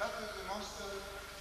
That is the.